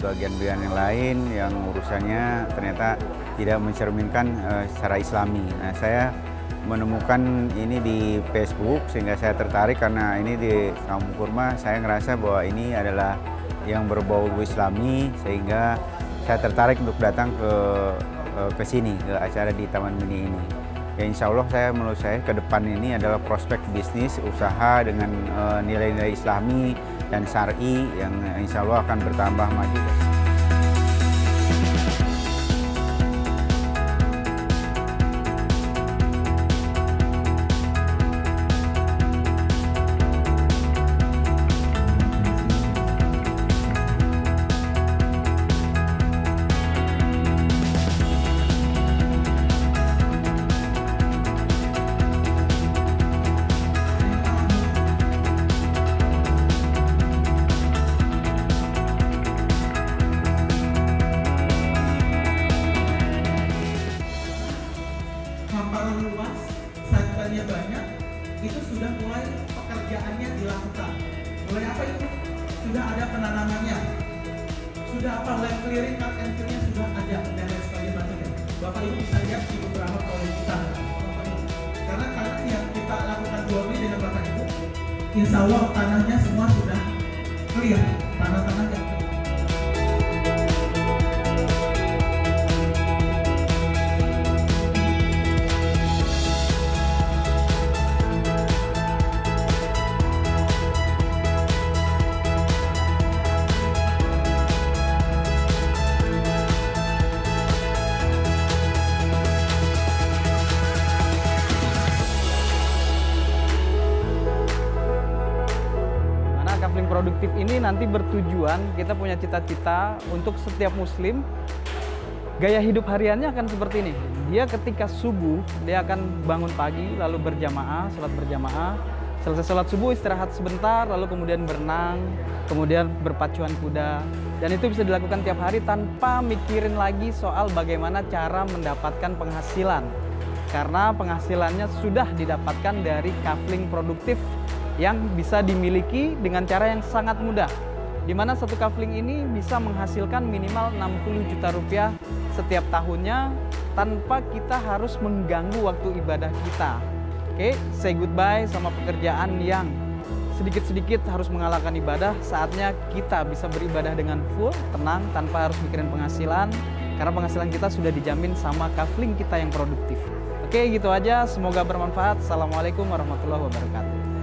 bagian-bagian yang lain yang urusannya ternyata tidak mencerminkan uh, secara islami. Nah, saya menemukan ini di Facebook sehingga saya tertarik karena ini di Kampung Kurma saya ngerasa bahwa ini adalah yang berbau islami sehingga saya tertarik untuk datang ke eh, ke sini ke acara di Taman Mini ini. Ya insya Allah saya menurut saya ke depan ini adalah prospek bisnis usaha dengan eh, nilai-nilai uh, islami dan syari yang insya Allah akan bertambah maju. Sudah ada penanamannya. Sudah apa lab clearing cut and fillnya sudah ada dan lain sebagainya. Bapak ibu bisa lihat di beberapa proyek kita. Karena karena yang kita lakukan dua beli dengan bapak ibu insya Allah tanahnya semua sudah clear produktif ini nanti bertujuan kita punya cita-cita untuk setiap muslim gaya hidup hariannya akan seperti ini. Dia ketika subuh dia akan bangun pagi lalu berjamaah, sholat berjamaah, selesai sholat subuh istirahat sebentar lalu kemudian berenang, kemudian berpacuan kuda. Dan itu bisa dilakukan tiap hari tanpa mikirin lagi soal bagaimana cara mendapatkan penghasilan. Karena penghasilannya sudah didapatkan dari kafling produktif yang bisa dimiliki dengan cara yang sangat mudah. Di mana satu kafling ini bisa menghasilkan minimal 60 juta rupiah setiap tahunnya tanpa kita harus mengganggu waktu ibadah kita. Oke, say goodbye sama pekerjaan yang sedikit-sedikit harus mengalahkan ibadah, saatnya kita bisa beribadah dengan full, tenang, tanpa harus mikirin penghasilan, karena penghasilan kita sudah dijamin sama kafling kita yang produktif. Oke, gitu aja. Semoga bermanfaat. Assalamualaikum warahmatullahi wabarakatuh.